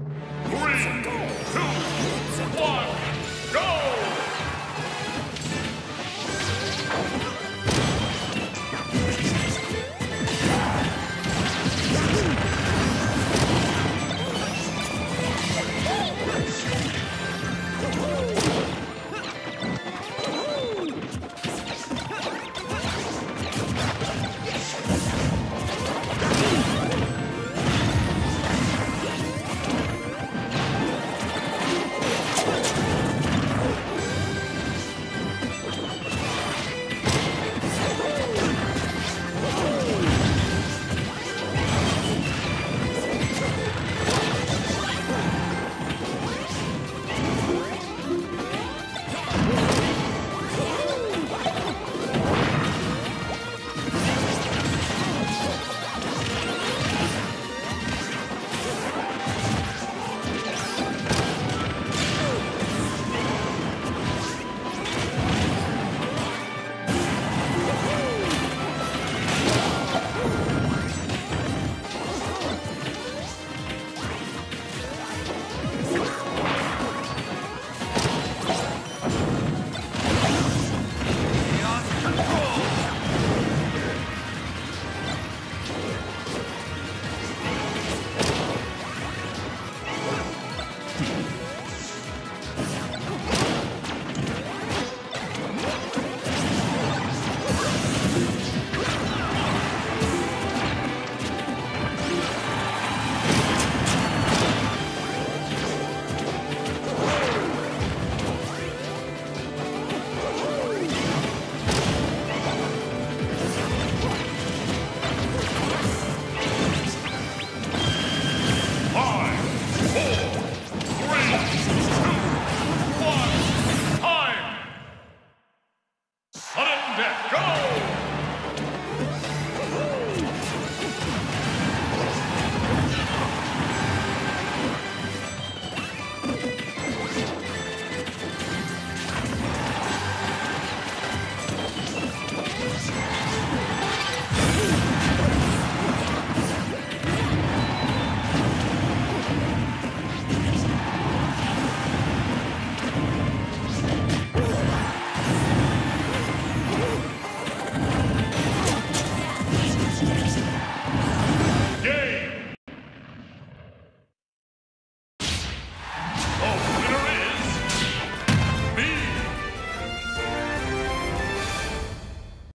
Three, two, one.